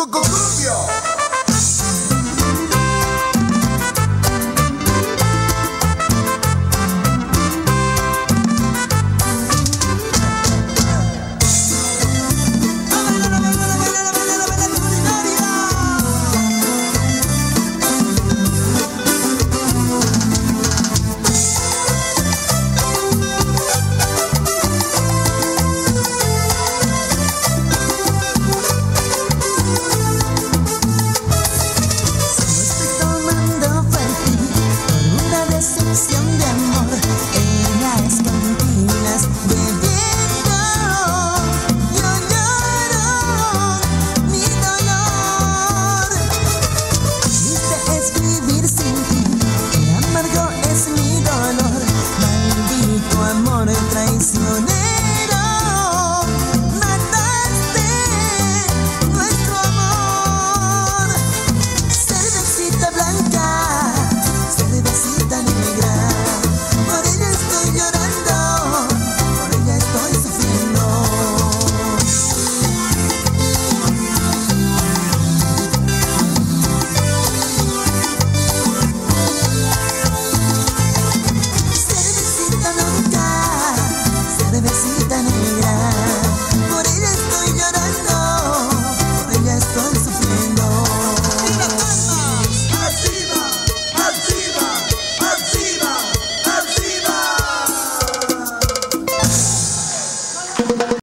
go go go biu